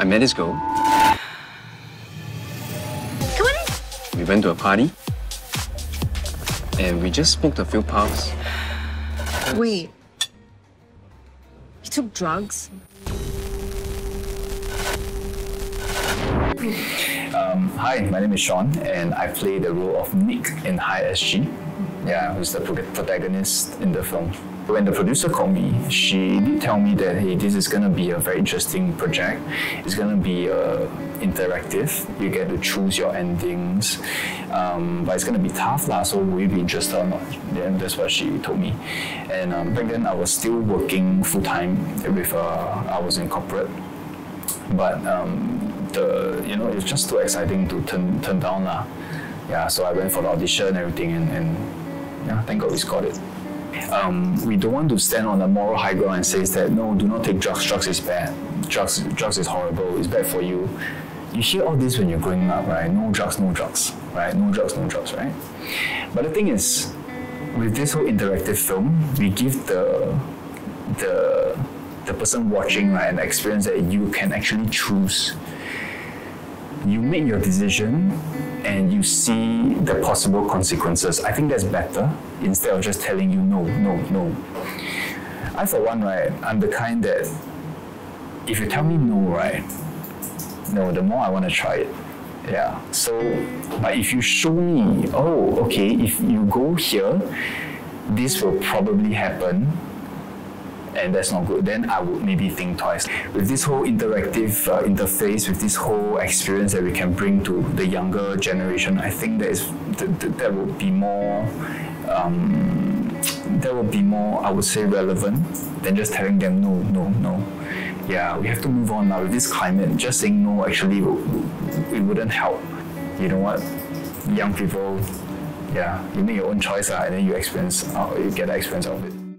I met this girl. Come on in. We went to a party. And we just smoked a few puffs. Wait. You took drugs? Um, hi, my name is Shawn, and I play the role of Nick in High SG. Yeah, who's the protagonist in the film. When the producer called me, she did tell me that hey, this is gonna be a very interesting project. It's gonna be uh, interactive. You get to choose your endings, um, but it's gonna be tough lah. So will you be interested or not? That's what she told me. And um, back then I was still working full time with. Uh, I was in corporate but um, the you know it's just too exciting to turn turn down lah. Yeah, so I went for the audition and everything, and, and yeah, thank God we got it. Um, we don't want to stand on a moral high ground and say that no, do not take drugs. Drugs is bad. Drugs drugs is horrible. It's bad for you. You hear all this when you're growing up, right? No drugs, no drugs, right? No drugs, no drugs, right? But the thing is, with this whole interactive film, we give the the the person watching right, an experience that you can actually choose. You make your decision and you see the possible consequences. I think that's better instead of just telling you no, no, no. I for one, right, I'm the kind that if you tell me no, right, no, the more I want to try it. Yeah. So, but if you show me, oh, okay, if you go here, this will probably happen and that's not good, then I would maybe think twice. With this whole interactive uh, interface, with this whole experience that we can bring to the younger generation, I think that is th- th- that would be more. Um, that would be more, I would say, relevant than just telling them no, no, no. Yeah, we have to move on now with this climate. Just saying no actually it wouldn't help. You know what? Young people, yeah, you make your own choice uh, and then you experience, uh, you get the experience of it.